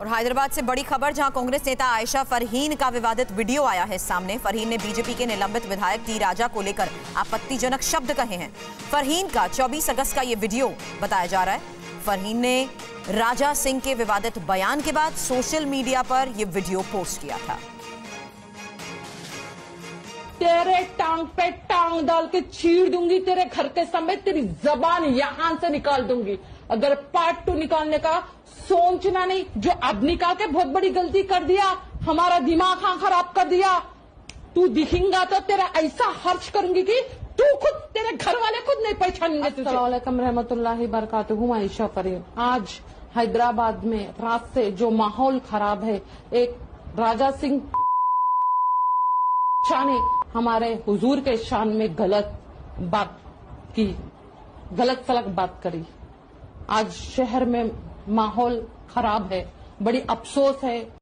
और हैदराबाद से बड़ी खबर, जहाँ कांग्रेस नेता आयशा फरहीन का विवादित वीडियो आया है सामने। फरहीन ने बीजेपी के निलंबित विधायक टी राजा को लेकर आपत्तिजनक शब्द कहे हैं। फरहीन का 24 अगस्त का ये वीडियो बताया जा रहा है। फरहीन ने राजा सिंह के विवादित बयान के बाद सोशल मीडिया पर यह वीडियो पोस्ट किया था। तेरे टांग पे टांग डाल के चीर दूँगी, तेरे घर के समेत तेरी जबान यहाँ से निकाल दूँगी। अगर पार्ट टू निकालने का सोचना नहीं, जो अब निकाल के बहुत बड़ी गलती कर दिया, हमारा दिमाग हाँ खराब कर दिया, तू दिखेगा तो तेरा ऐसा हर्ष करूँगी कि तू खुद, तेरे घर वाले खुद नहीं पहचानेंगे रहमतुल्लाहि बरकातहू आयशा फरीम आज हैदराबाद में रात से जो माहौल खराब है, एक राजा सिंह शाह ने हमारे हुजूर के शान में गलत बात की, गलत सलत बात करी। आज शहर में माहौल खराब है, बड़ी अफसोस है